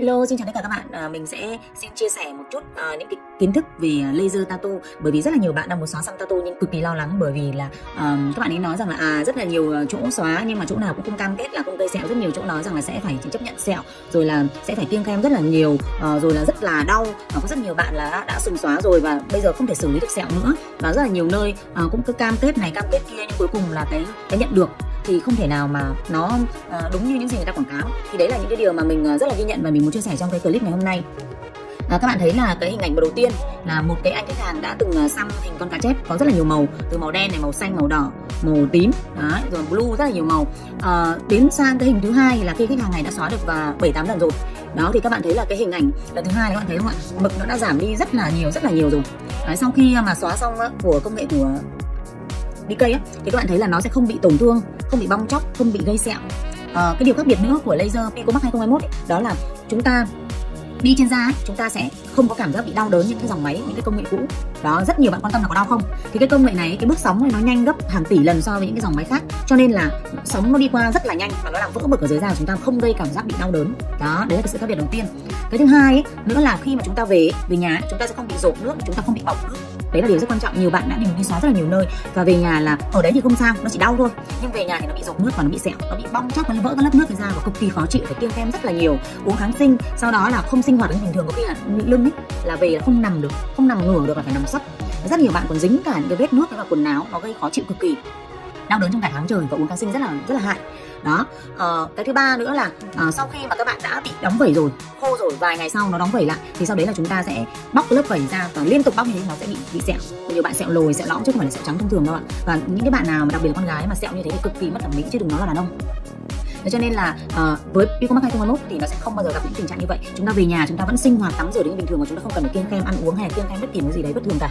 Hello, xin chào tất cả các bạn. À, mình sẽ xin chia sẻ một chút à, những cái kiến thức về à, laser tattoo. Bởi vì rất là nhiều bạn đang muốn xóa xăm tattoo nhưng cực kỳ lo lắng bởi vì là à, các bạn ấy nói rằng là à rất là nhiều à, chỗ xóa nhưng mà chỗ nào cũng không cam kết là không gây sẹo. Rất nhiều chỗ nói rằng là sẽ phải chấp nhận sẹo rồi là sẽ phải kiêng khem rất là nhiều à, rồi là rất là đau. Và có rất nhiều bạn là đã, đã sừng xóa rồi và bây giờ không thể xử lý được sẹo nữa. Và rất là nhiều nơi à, cũng cứ cam kết này cam kết kia nhưng cuối cùng là cái cái nhận được thì không thể nào mà nó à, đúng như những gì người ta quảng cáo. Thì đấy là những cái điều mà mình à, rất là ghi nhận và mình muốn chia sẻ trong cái clip ngày hôm nay. À, các bạn thấy là cái hình ảnh đầu tiên là một cái anh khách hàng đã từng à, xăm hình con cá chép có rất là nhiều màu từ màu đen này màu xanh màu đỏ màu tím đấy, rồi blue rất là nhiều màu. À, đến sang cái hình thứ hai là khi khách hàng này đã xóa được và bảy tám lần rồi. Đó thì các bạn thấy là cái hình ảnh lần thứ hai các bạn thấy không ạ? Mực nó đã giảm đi rất là nhiều rất là nhiều rồi. Đấy, sau khi mà xóa xong của công nghệ của đi cây á thì các bạn thấy là nó sẽ không bị tổn thương không bị bong chóc không bị gây sẹo. À, cái điều khác biệt nữa của laser Pico Max 2021 ấy, đó là chúng ta đi trên da ấy, chúng ta sẽ không có cảm giác bị đau đớn những cái dòng máy những cái công nghệ cũ. Đó rất nhiều bạn quan tâm là có đau không? Thì cái công nghệ này cái bước sóng này nó nhanh gấp hàng tỷ lần so với những cái dòng máy khác. Cho nên là sóng nó đi qua rất là nhanh và nó làm vỡ bực ở dưới da của chúng ta không gây cảm giác bị đau đớn. Đó đấy là cái sự khác biệt đầu tiên. Cái thứ hai ấy, nữa là khi mà chúng ta về về nhà chúng ta sẽ không bị rột nước chúng ta không bị bỏng nước đấy là điều rất quan trọng. Nhiều bạn đã đi đi xóa rất là nhiều nơi. Và về nhà là, ở đấy thì không sao, nó chỉ đau thôi. Nhưng về nhà thì nó bị rột nước và nó bị sẹo, nó bị bong chóc, nó vỡ các lớp nước ra và cực kỳ khó chịu, phải kiêng kem rất là nhiều, uống kháng sinh, sau đó là không sinh hoạt như bình thường. Có khi là lưng ấy, là về là không nằm được, không nằm ngửa được là phải nằm sấp. Rất nhiều bạn còn dính cả những cái vết nước và quần áo, nó gây khó chịu cực kỳ đau đớn trong cả tháng trời và uống kháng sinh rất là rất là hại. Đó uh, cái thứ ba nữa là à, sau khi mà các bạn đã bị đóng vẩy rồi khô rồi vài ngày sau nó đóng vẩy lại thì sau đấy là chúng ta sẽ bóc lớp vẩy ra và liên tục bóc như thế nó sẽ bị bị sẹo. Nhiều bạn sẹo lồi sẹo lõm chứ không phải là sẹo trắng thông thường đâu ạ. Và những cái bạn nào mà đặc biệt là con gái mà sẹo như thế thì cực kỳ mất thẩm mỹ chứ đừng nói là đàn ông. Thế cho nên là uh, với Picomax 2021 thì nó sẽ không bao giờ gặp những tình trạng như vậy. Chúng ta về nhà chúng ta vẫn sinh hoạt tắm rửa đến bình thường và chúng ta không cần phải kiêng khem ăn uống hay là kiêng khem bất kỳ cái gì đấy bất thường cả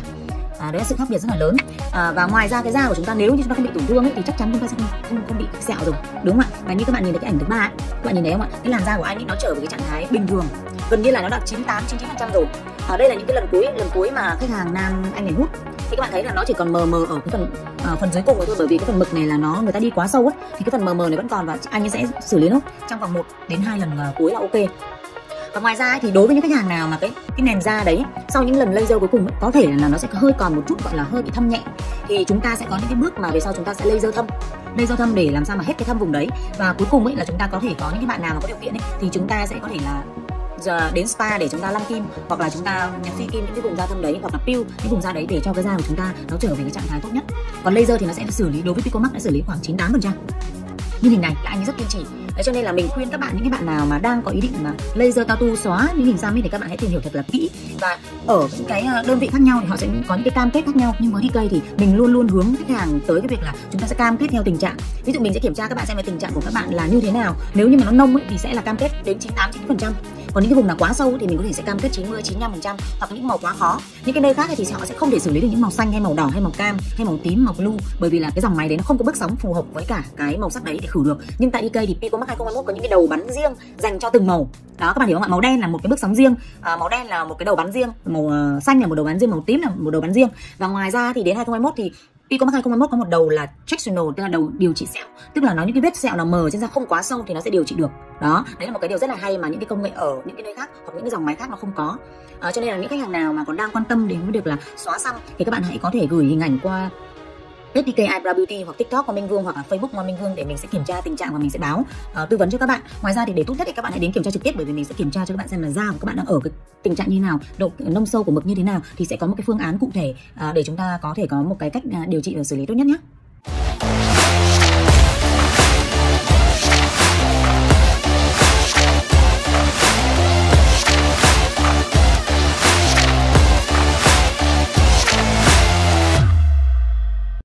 à, đấy là sự khác biệt rất là lớn. À, và ngoài ra cái da của chúng ta nếu như chúng ta không bị tổn thương ấy, thì chắc chắn chúng ta sẽ không, không, không bị sẹo rồi đúng không ạ? Và như các bạn nhìn thấy cái ảnh thứ ba ấy, các bạn nhìn thấy không ạ? Cái làn da của anh ấy nó trở về cái trạng thái bình thường gần như là nó đạt 98 99 trăm rồi. Ở đây là những cái lần cuối lần cuối mà khách hàng nam anh này hút. Thì các bạn thấy là nó chỉ còn mờ mờ ở cái phần uh, phần dưới cùng thôi bởi vì cái phần mực này là nó người ta đi quá sâu ấy thì cái phần mờ mờ này vẫn còn và anh ấy sẽ xử lý nó trong vòng 1 đến hai lần à, cuối là ok và ngoài ra thì đối với những khách hàng nào mà cái cái nền da đấy sau những lần laser cuối cùng ấy, có thể là nó sẽ hơi còn một chút gọi là hơi bị thâm nhẹ thì chúng ta sẽ có những cái bước mà về sau chúng ta sẽ laser thâm. Laser thâm để làm sao mà hết cái thâm vùng đấy. Và cuối cùng ấy là chúng ta có thể có những cái bạn nào mà có điều kiện ấy thì chúng ta sẽ có thể là giờ đến spa để chúng ta lăn kim hoặc là chúng ta phi kim những cái vùng da thâm đấy hoặc là peel những vùng da đấy để cho cái da của chúng ta nó trở về cái trạng thái tốt nhất. Còn laser thì nó sẽ xử lý đối với Picomax đã xử lý khoảng 98 phần trăm như hình này là anh ấy rất kiên trì. Đấy, cho nên là mình khuyên các bạn những cái bạn nào mà đang có ý định mà laser tattoo xóa những hình xăm ấy thì các bạn hãy tìm hiểu thật là kỹ. Và ở những cái ờ, đơn vị khác nhau thì họ sẽ có những cái cam kết khác nhau. Nhưng với DK thì mình luôn luôn hướng khách hàng tới cái việc là chúng ta sẽ cam kết theo tình trạng. Ví dụ mình sẽ kiểm tra các bạn xem là tình trạng của các bạn là như thế nào. Nếu như mà nó nông ấy, thì sẽ là cam kết đến 98 9 phần trăm còn những cái vùng nào quá sâu thì mình có thể sẽ cam kết 90 95 phần trăm hoặc những màu quá khó. Những cái nơi khác thì họ sẽ không thể xử lý được những màu xanh hay màu đỏ hay màu cam hay màu tím màu blue bởi vì là cái dòng máy đấy nó không có bước sóng phù hợp với cả cái màu sắc đấy để khử được. Nhưng tại DK thì Picomax 2021 có những cái đầu bắn riêng dành cho từng màu. Đó các bạn hiểu không ạ? Màu đen là một cái bước sóng riêng à, màu đen là một cái đầu bắn riêng màu uh, xanh là một đầu bắn riêng màu tím là một đầu bắn riêng. Và ngoài ra thì đến 2021 thì Picomax 2021 có một đầu là tractional tức là đầu điều trị sẹo. Tức là nó những cái vết sẹo nào mờ trên da không quá sâu thì nó sẽ điều trị được. Đó đấy là một cái điều rất là hay mà những cái công nghệ ở những cái nơi khác hoặc những cái dòng máy khác nó không có. À, cho nên là những khách hàng nào mà còn đang quan tâm đến việc là xóa xăm thì các bạn hãy có thể gửi hình ảnh qua SDK Eyebrow Beauty hoặc TikTok của Minh Vương hoặc là Facebook của Minh Vương để mình sẽ kiểm tra tình trạng và mình sẽ báo uh, tư vấn cho các bạn. Ngoài ra thì để tốt nhất thì các bạn hãy đến kiểm tra trực tiếp bởi vì mình sẽ kiểm tra cho các bạn xem là da của các bạn đang ở cái tình trạng như nào, độ nông sâu của mực như thế nào thì sẽ có một cái phương án cụ thể uh, để chúng ta có thể có một cái cách uh, điều trị và xử lý tốt nhất nhé.